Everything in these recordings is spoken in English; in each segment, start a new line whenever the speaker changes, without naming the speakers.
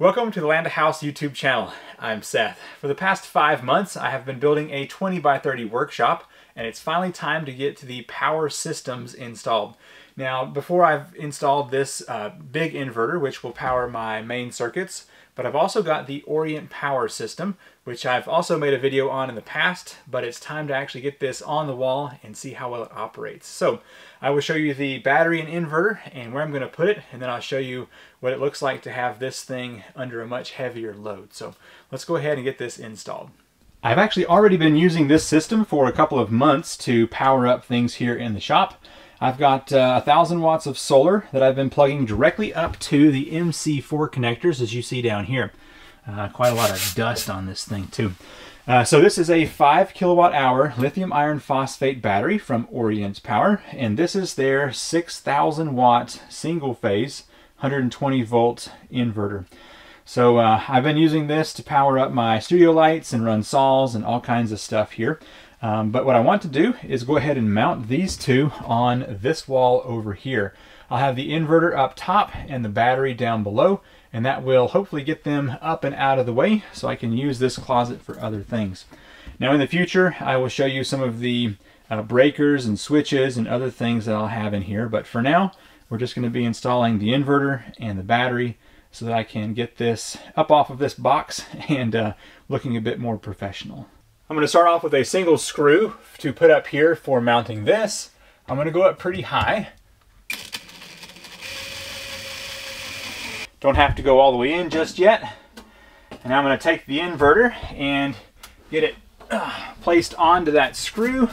Welcome to the Land to House YouTube channel. I'm Seth. For the past five months, I have been building a 20 by 30 workshop, and it's finally time to get to the power systems installed. Now, before I've installed this uh, big inverter, which will power my main circuits, but I've also got the Orient Power System, which I've also made a video on in the past, but it's time to actually get this on the wall and see how well it operates. So I will show you the battery and inverter and where I'm going to put it, and then I'll show you what it looks like to have this thing under a much heavier load. So let's go ahead and get this installed. I've actually already been using this system for a couple of months to power up things here in the shop. I've got uh, a uh, thousand watts of solar that I've been plugging directly up to the MC4 connectors as you see down here. Uh, quite a lot of dust on this thing too. Uh, so this is a 5 kilowatt hour lithium iron phosphate battery from Orient Power and this is their 6000 watt single phase 120 volt inverter. So uh, I've been using this to power up my studio lights and run saws and all kinds of stuff here. Um, but what I want to do is go ahead and mount these two on this wall over here. I'll have the inverter up top and the battery down below and that will hopefully get them up and out of the way so I can use this closet for other things. Now in the future I will show you some of the uh, breakers and switches and other things that I'll have in here but for now we're just going to be installing the inverter and the battery so that I can get this up off of this box and uh, looking a bit more professional. I'm going to start off with a single screw to put up here for mounting this. I'm going to go up pretty high. Don't have to go all the way in just yet. And I'm going to take the inverter and get it uh, placed onto that screw.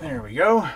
There we go.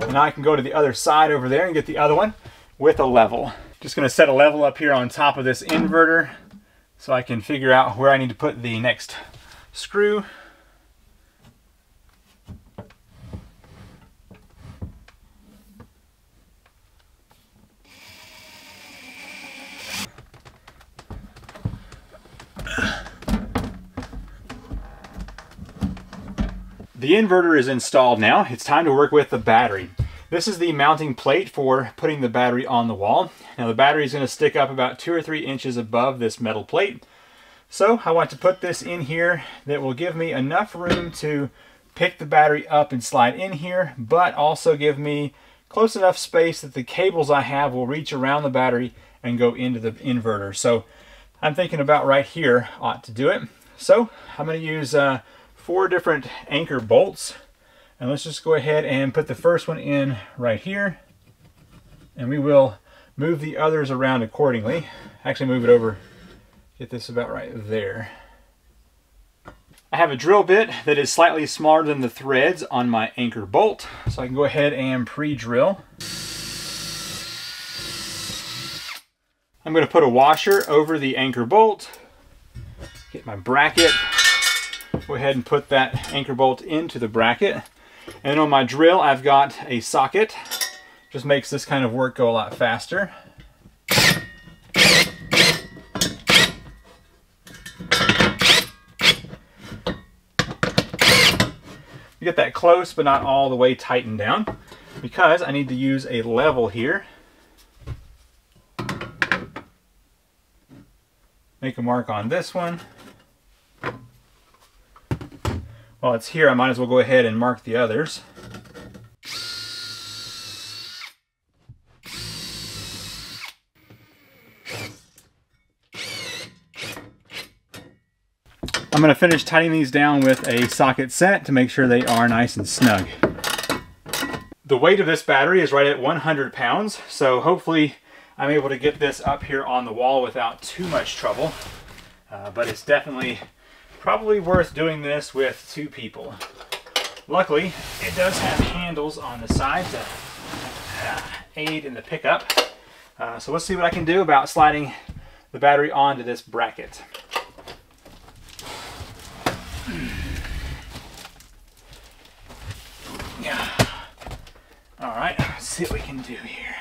And I can go to the other side over there and get the other one with a level. Just gonna set a level up here on top of this inverter so I can figure out where I need to put the next screw. The inverter is installed now. It's time to work with the battery. This is the mounting plate for putting the battery on the wall. Now the battery is going to stick up about two or three inches above this metal plate. So I want to put this in here that will give me enough room to pick the battery up and slide in here, but also give me close enough space that the cables I have will reach around the battery and go into the inverter. So I'm thinking about right here ought to do it. So I'm going to use uh, four different anchor bolts and let's just go ahead and put the first one in right here. And we will move the others around accordingly. Actually move it over, get this about right there. I have a drill bit that is slightly smaller than the threads on my anchor bolt. So I can go ahead and pre-drill. I'm going to put a washer over the anchor bolt. Get my bracket. Go ahead and put that anchor bolt into the bracket. And on my drill, I've got a socket. Just makes this kind of work go a lot faster. You get that close, but not all the way tightened down because I need to use a level here. Make a mark on this one. While it's here, I might as well go ahead and mark the others. I'm going to finish tightening these down with a socket set to make sure they are nice and snug. The weight of this battery is right at 100 pounds, so hopefully I'm able to get this up here on the wall without too much trouble. Uh, but it's definitely Probably worth doing this with two people. Luckily, it does have handles on the side to uh, aid in the pickup. Uh, so let's see what I can do about sliding the battery onto this bracket. Yeah. All right, let's see what we can do here.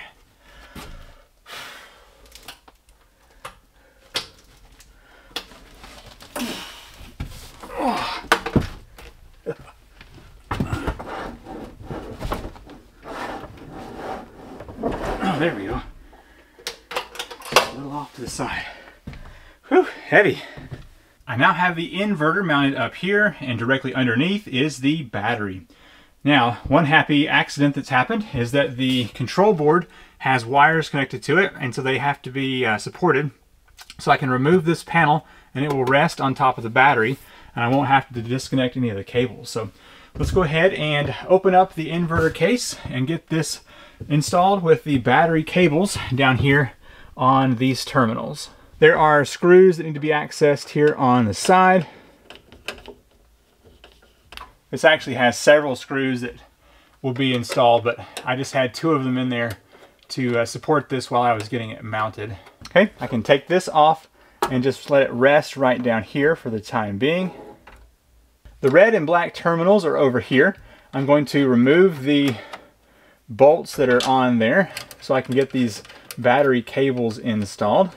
Oh, there we go. Just a little off to the side. Whew, heavy. I now have the inverter mounted up here and directly underneath is the battery. Now, one happy accident that's happened is that the control board has wires connected to it and so they have to be uh, supported. So I can remove this panel and it will rest on top of the battery and I won't have to disconnect any of the cables. So let's go ahead and open up the inverter case and get this installed with the battery cables down here on these terminals. There are screws that need to be accessed here on the side. This actually has several screws that will be installed, but I just had two of them in there to uh, support this while I was getting it mounted. Okay, I can take this off and just let it rest right down here for the time being. The red and black terminals are over here. I'm going to remove the bolts that are on there so I can get these battery cables installed.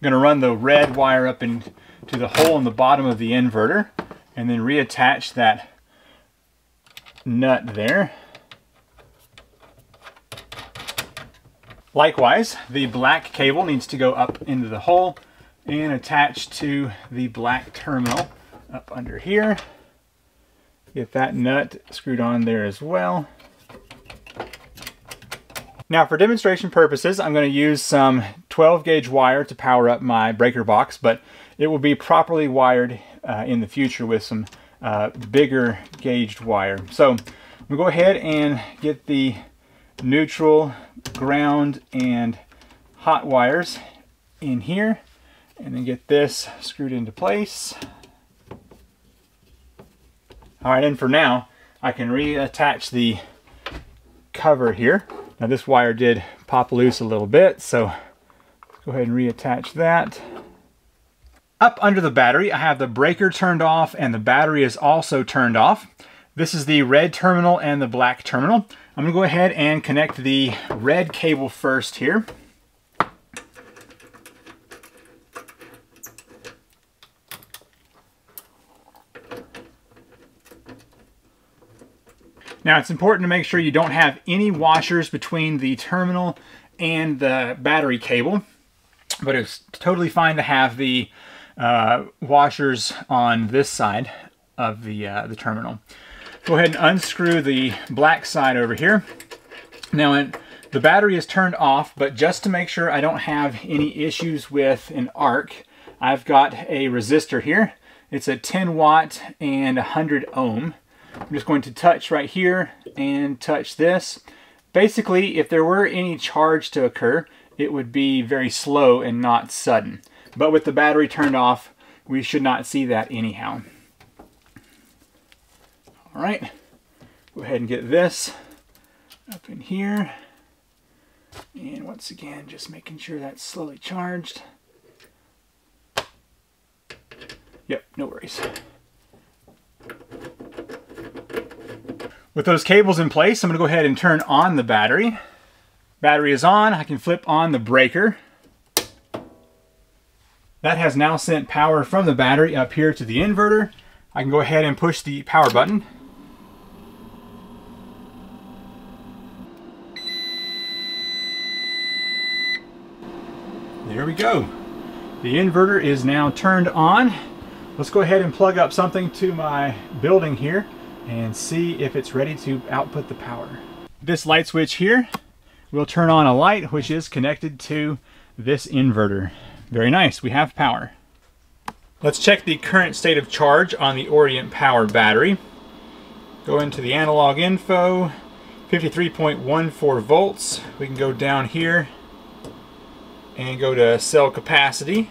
Going to run the red wire up into the hole in the bottom of the inverter and then reattach that nut there. Likewise, the black cable needs to go up into the hole and attach to the black terminal up under here. Get that nut screwed on there as well. Now for demonstration purposes, I'm going to use some 12 gauge wire to power up my breaker box, but it will be properly wired uh, in the future with some uh, bigger gauged wire. So we'll go ahead and get the neutral, ground, and hot wires in here and then get this screwed into place. All right, and for now, I can reattach the cover here. Now this wire did pop loose a little bit, so go ahead and reattach that. Up under the battery, I have the breaker turned off and the battery is also turned off. This is the red terminal and the black terminal. I'm gonna go ahead and connect the red cable first here. Now it's important to make sure you don't have any washers between the terminal and the battery cable, but it's totally fine to have the uh, washers on this side of the, uh, the terminal. Go ahead and unscrew the black side over here. Now the battery is turned off, but just to make sure I don't have any issues with an arc, I've got a resistor here. It's a 10 watt and 100 ohm. I'm just going to touch right here and touch this. Basically, if there were any charge to occur, it would be very slow and not sudden. But with the battery turned off, we should not see that anyhow. All right, go ahead and get this up in here. And once again, just making sure that's slowly charged. Yep, no worries. With those cables in place, I'm to go ahead and turn on the battery. Battery is on. I can flip on the breaker. That has now sent power from the battery up here to the inverter. I can go ahead and push the power button. There we go. The inverter is now turned on. Let's go ahead and plug up something to my building here and see if it's ready to output the power. This light switch here will turn on a light which is connected to this inverter. Very nice, we have power. Let's check the current state of charge on the Orient Power battery. Go into the analog info, 53.14 volts. We can go down here and go to cell capacity.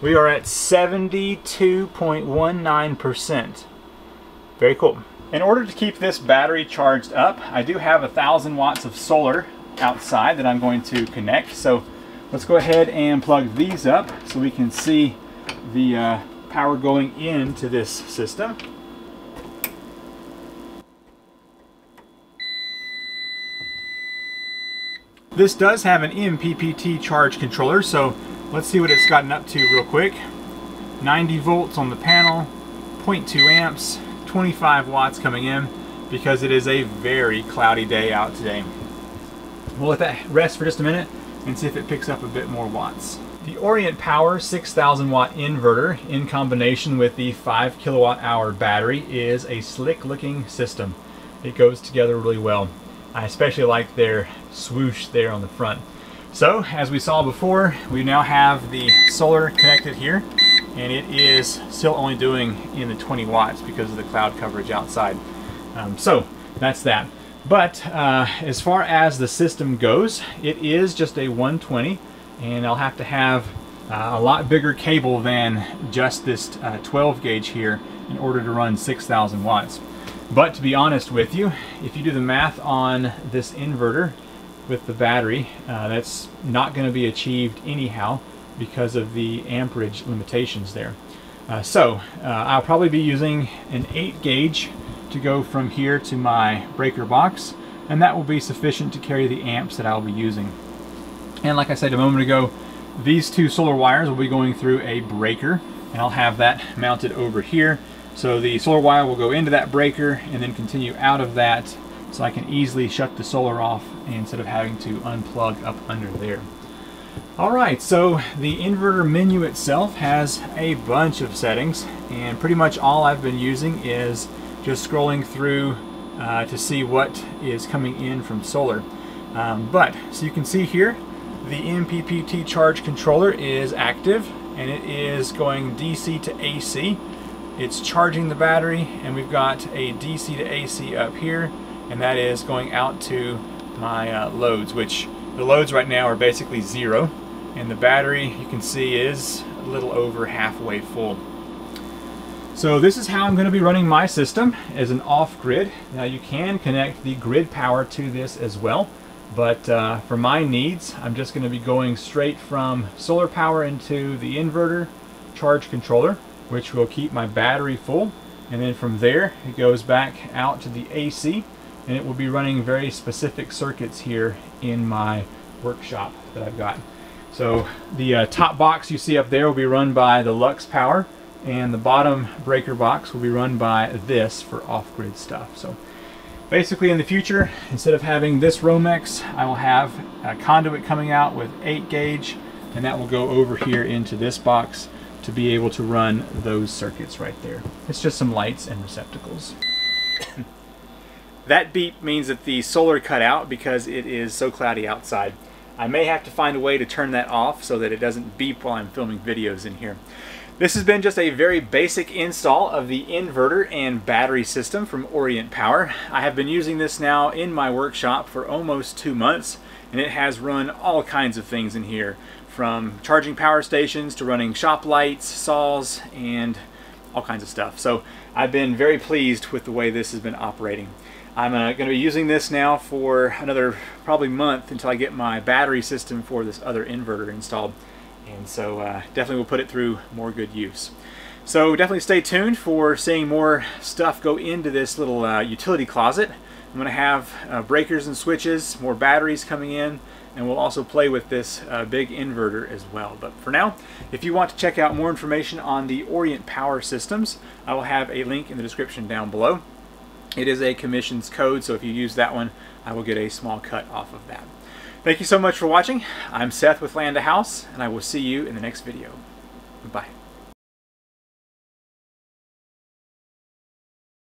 We are at 72.19%. Very cool. In order to keep this battery charged up, I do have a thousand watts of solar outside that I'm going to connect. So let's go ahead and plug these up so we can see the uh, power going into this system. This does have an MPPT charge controller, so let's see what it's gotten up to real quick. 90 volts on the panel, 0.2 amps, 25 watts coming in because it is a very cloudy day out today. We'll let that rest for just a minute and see if it picks up a bit more watts. The Orient Power 6000 watt inverter in combination with the 5 kilowatt hour battery is a slick looking system. It goes together really well. I especially like their swoosh there on the front. So as we saw before, we now have the solar connected here and it is still only doing in the 20 watts because of the cloud coverage outside. Um, so that's that. But uh, as far as the system goes, it is just a 120 and I'll have to have uh, a lot bigger cable than just this uh, 12 gauge here in order to run 6,000 watts. But to be honest with you, if you do the math on this inverter with the battery, uh, that's not going to be achieved anyhow because of the amperage limitations there. Uh, so uh, I'll probably be using an 8 gauge to go from here to my breaker box and that will be sufficient to carry the amps that I'll be using. And like I said a moment ago, these two solar wires will be going through a breaker and I'll have that mounted over here. So the solar wire will go into that breaker and then continue out of that so I can easily shut the solar off instead of having to unplug up under there. Alright, so the inverter menu itself has a bunch of settings and pretty much all I've been using is just scrolling through uh, to see what is coming in from solar. Um, but, so you can see here, the MPPT charge controller is active and it is going DC to AC. It's charging the battery and we've got a DC to AC up here and that is going out to my uh, loads, which the loads right now are basically zero and the battery you can see is a little over halfway full. So this is how I'm going to be running my system as an off-grid. Now you can connect the grid power to this as well, but uh, for my needs I'm just going to be going straight from solar power into the inverter charge controller, which will keep my battery full, and then from there it goes back out to the AC, and it will be running very specific circuits here in my workshop that I've got. So the uh, top box you see up there will be run by the Lux Power and the bottom breaker box will be run by this for off-grid stuff. So basically in the future, instead of having this Romex, I will have a conduit coming out with 8 gauge and that will go over here into this box to be able to run those circuits right there. It's just some lights and receptacles. that beep means that the solar cut out because it is so cloudy outside. I may have to find a way to turn that off so that it doesn't beep while I'm filming videos in here. This has been just a very basic install of the inverter and battery system from Orient Power. I have been using this now in my workshop for almost two months and it has run all kinds of things in here from charging power stations to running shop lights, saws, and all kinds of stuff. So I've been very pleased with the way this has been operating. I'm uh, going to be using this now for another probably month until I get my battery system for this other inverter installed. And so uh, definitely will put it through more good use. So definitely stay tuned for seeing more stuff go into this little uh, utility closet. I'm going to have uh, breakers and switches, more batteries coming in, and we'll also play with this uh, big inverter as well. But for now, if you want to check out more information on the Orient Power Systems, I will have a link in the description down below. It is a commissions code, so if you use that one, I will get a small cut off of that. Thank you so much for watching. I'm Seth with Land to House, and I will see you in the next video. Bye.